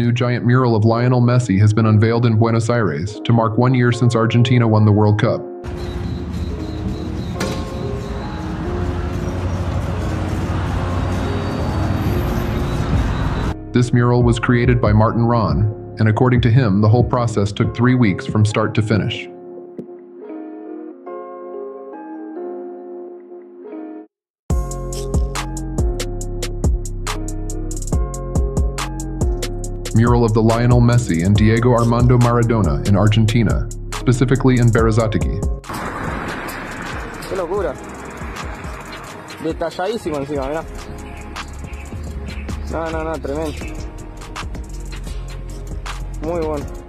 new giant mural of Lionel Messi has been unveiled in Buenos Aires to mark one year since Argentina won the World Cup. This mural was created by Martin Ron, and according to him, the whole process took three weeks from start to finish. Mural of the Lionel Messi and Diego Armando Maradona in Argentina, specifically in Berazategui. Qué locura. Detalladísimo encima, mirá. No, no, no, tremendo. Muy bueno.